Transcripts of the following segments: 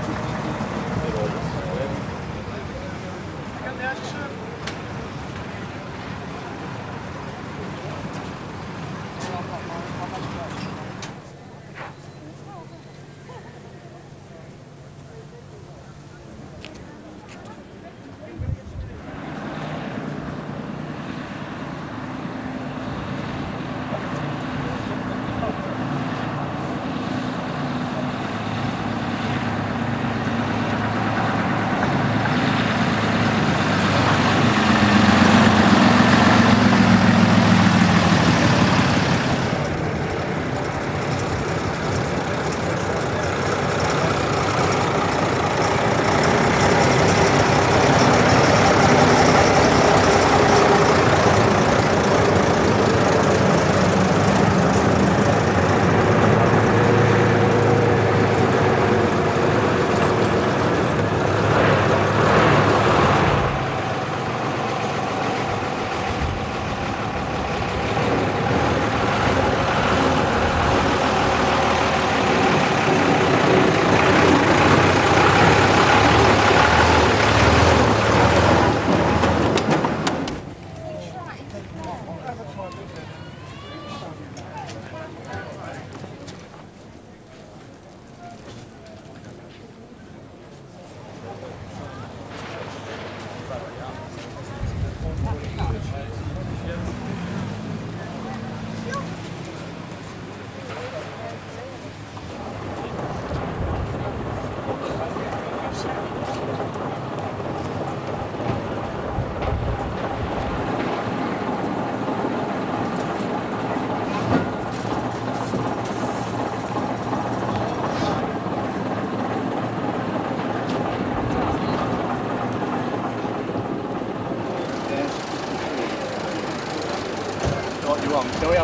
schedule.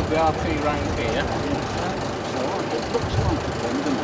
the RT round here. So oh, it looks like a